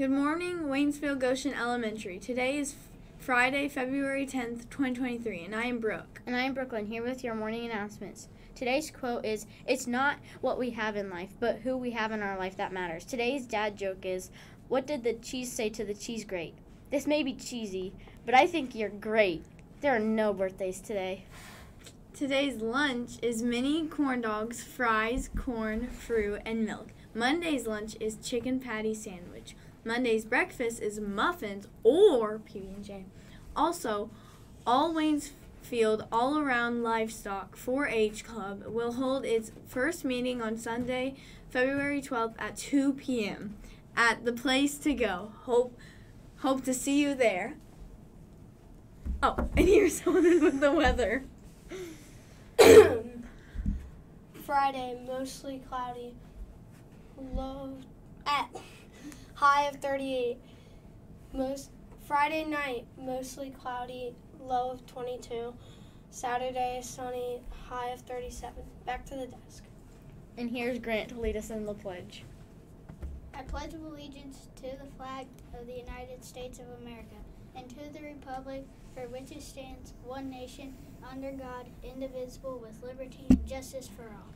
Good morning, Waynesfield Goshen Elementary. Today is Friday, February 10th, 2023, and I am Brooke. And I am Brooklyn, here with your morning announcements. Today's quote is It's not what we have in life, but who we have in our life that matters. Today's dad joke is What did the cheese say to the cheese grate? This may be cheesy, but I think you're great. There are no birthdays today. Today's lunch is mini corn dogs, fries, corn, fruit, and milk. Monday's lunch is chicken patty sandwich. Monday's breakfast is muffins or PB&J. Also, all Waynesfield All Around Livestock 4-H Club will hold its first meeting on Sunday, February 12th at 2 p.m. at the place to go. Hope hope to see you there. Oh, and here's someone with the weather. Friday, mostly cloudy. Low at high of 38. Most Friday night, mostly cloudy, low of 22. Saturday, sunny, high of 37. Back to the desk. And here's Grant to lead us in the pledge. I pledge allegiance to the flag of the United States of America and to the republic for which it stands, one nation, under God, indivisible, with liberty and justice for all.